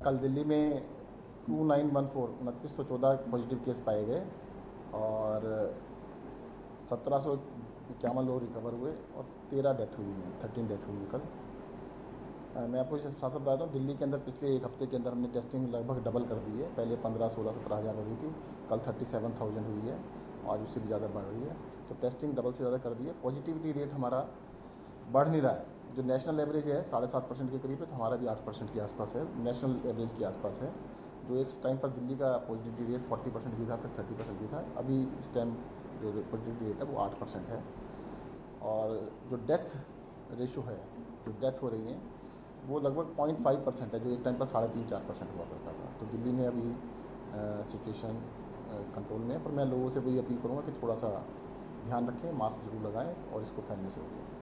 कल दिल्ली में to nine one four, उनतीस सौ चौदह पॉजिटिव केस पाए गए और सत्रह सौ इक्यावन लोग रिकवर हुए और तेरह डेथ हुई हैं थर्टीन डेथ हुई कल। मैं आपको साथ साथ बताता हूँ दिल्ली के अंदर पिछले एक हफ़्ते के अंदर हमने टेस्टिंग लगभग डबल कर दी है। पहले पंद्रह सोलह सत्रह हज़ार हो रही थी, कल थर्टी सेवन थाउज़ेंड हुई है आज उससे भी ज़्यादा बढ़ रही है। तो टेस्टिंग डबल से ज़्यादा कर दी है। पॉजिटिविटी रेट हमारा बढ़ नहीं रहा है। जो नेशनल एवरेज है, साढ़े सात परसेंट के करीब है तो हमारा भी आठ परसेंट के आसपास है। नेशनल एवरेज के आसपास है। जो एक टाइम पर दिल्ली का पॉजिटिविटी रेट फोर्टी परसेंट भी था, फिर थर्टी परसेंट भी था, अभी इस टाइम जो पॉजिटिविटी रेट है, वो आठ परसेंट है। और जो डेथ रेशो है, जो डेथ हो रही है, वो लगभग पॉइंट फाइव परसेंट है, जो एक टाइम पर साढ़े तीन चार परसेंट हुआ करता था। तो दिल्ली में अभी सिचुएशन कंट्रोल में है, पर मैं लोगों से वही अपील करूँगा कि थोड़ा सा ध्यान रखें मास्क ज़रूर लगाएँ और इसको फैलने से रोकें।